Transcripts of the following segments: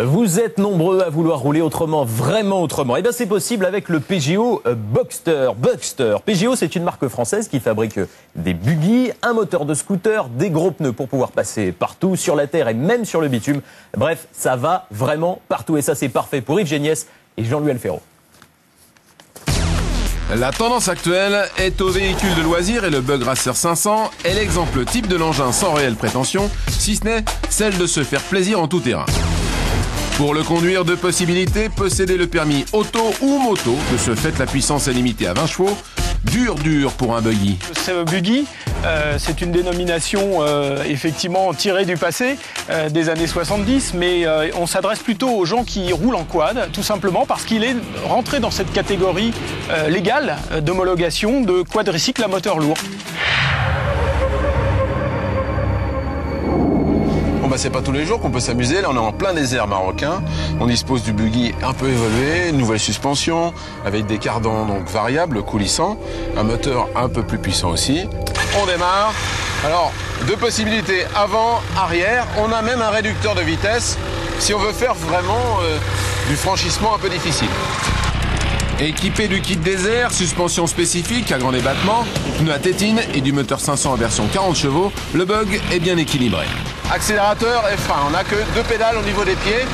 Vous êtes nombreux à vouloir rouler autrement, vraiment autrement. Et bien c'est possible avec le Peugeot euh, Boxster. Boxster. Peugeot, c'est une marque française qui fabrique des buggy, un moteur de scooter, des gros pneus pour pouvoir passer partout, sur la terre et même sur le bitume. Bref, ça va vraiment partout. Et ça, c'est parfait pour Yves Géniès et Jean-Louis Alfero. La tendance actuelle est au véhicule de loisirs et le Bug Racer 500 est l'exemple type de l'engin sans réelle prétention, si ce n'est celle de se faire plaisir en tout terrain. Pour le conduire, deux possibilités, posséder le permis auto ou moto. De ce fait, la puissance est limitée à 20 chevaux. Dur, dur pour un buggy. Ce buggy, euh, c'est une dénomination euh, effectivement tirée du passé, euh, des années 70, mais on s'adresse plutôt aux gens qui roulent en quad, tout simplement parce qu'il est rentré dans cette catégorie légale d'homologation de quadricycle à moteur lourd. C'est pas tous les jours qu'on peut s'amuser. Là, on est en plein désert marocain. On dispose du buggy un peu évolué, nouvelle suspension, avec des cardans donc variables, coulissants, un moteur un peu plus puissant aussi. On démarre. Alors, deux possibilités, avant, arrière. On a même un réducteur de vitesse si on veut faire vraiment euh, du franchissement un peu difficile. Équipé du kit désert, suspension spécifique à grand débattement, pneus à tétine et du moteur 500 en version 40 chevaux, le bug est bien équilibré accélérateur et frein. On n'a que deux pédales au niveau des pieds.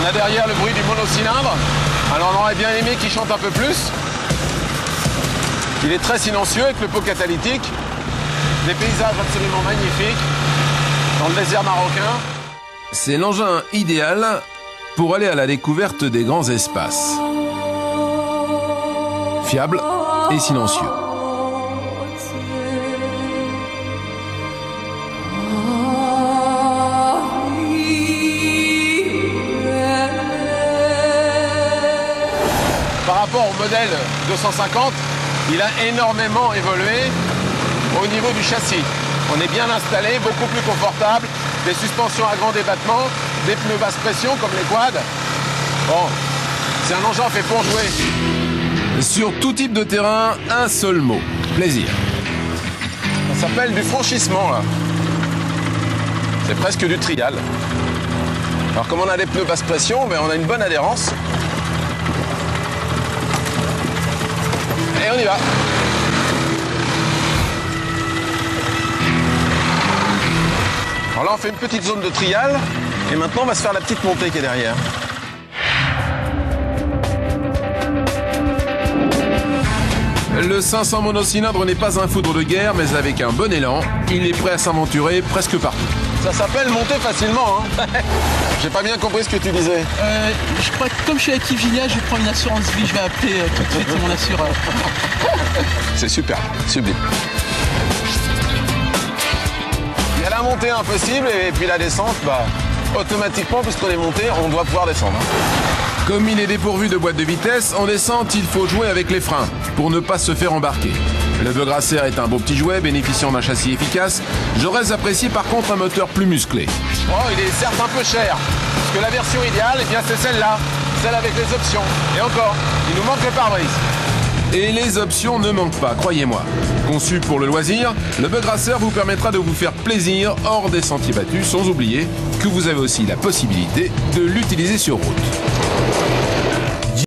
On a derrière le bruit du monocylindre. Alors on aurait bien aimé qu'il chante un peu plus. Il est très silencieux avec le pot catalytique. Des paysages absolument magnifiques dans le désert marocain. C'est l'engin idéal pour aller à la découverte des grands espaces. Fiable et silencieux. Rapport au modèle 250, il a énormément évolué au niveau du châssis. On est bien installé, beaucoup plus confortable, des suspensions à grand débattement, des pneus basse pression comme les quads. Bon, c'est un engin fait pour jouer. Sur tout type de terrain, un seul mot, plaisir. Ça s'appelle du franchissement là. C'est presque du trial. Alors comme on a des pneus basse pression, mais ben, on a une bonne adhérence. Et on y va. Alors là, on fait une petite zone de trial. Et maintenant, on va se faire la petite montée qui est derrière. Le 500 monocylindre n'est pas un foudre de guerre, mais avec un bon élan, il est prêt à s'aventurer presque partout. Ça s'appelle monter facilement. Hein. J'ai pas bien compris ce que tu disais. Euh, je crois que comme je suis avec Yves je prendre une assurance vie. Je vais appeler euh, tout de suite mon assureur. C'est super, sublime. Il y a la montée impossible et puis la descente, bah, automatiquement, puisqu'on est monté, on doit pouvoir descendre. Comme il est dépourvu de boîte de vitesse, en descente, il faut jouer avec les freins pour ne pas se faire embarquer. Le Begrasser est un beau petit jouet bénéficiant d'un châssis efficace. J'aurais apprécié par contre un moteur plus musclé. Oh, il est certes un peu cher, parce que la version idéale, eh bien, c'est celle-là, celle avec les options. Et encore, il nous manque le pare-brise. Et les options ne manquent pas, croyez-moi. Conçu pour le loisir, le Bug Racer vous permettra de vous faire plaisir hors des sentiers battus, sans oublier que vous avez aussi la possibilité de l'utiliser sur route.